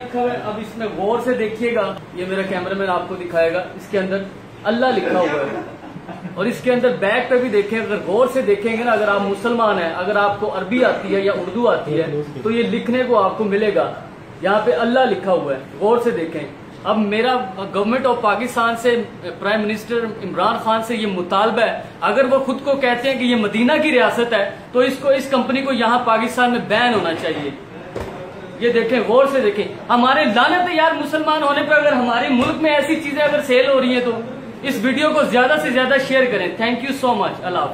लिखा है, अब इसमें गौर से देखिएगा, ये मेरा कैमरामैन आपको दिखाएगा, इसके अंदर अल्लाह लिखा हुआ है। और इसके अंदर बैक पे भी देखें, अगर गौर से देखेंगे ना, अगर आप मुसलमान हैं, अगर आपको अरबी आती है या उर्दू आती है तो ये लिखने को आपको मिलेगा। यहाँ पे अल्लाह लिखा हुआ है, गौर से देखें। अब मेरा गवर्नमेंट ऑफ़ पाकिस्तान से प्राइम मिनिस्टर इमरान खान से ये मुतालबा है। अगर वो खुद को कहते हैं कि ये मदीना की रियासत है तो इसको, इस कंपनी को यहाँ पाकिस्तान में बैन होना चाहिए। ये देखें, गौर से देखें। हमारे लानत यार मुसलमान होने पर अगर हमारे मुल्क में ऐसी चीज़ें अगर सेल हो रही है तो इस वीडियो को ज़्यादा से ज़्यादा शेयर करें। Thank you so much Allah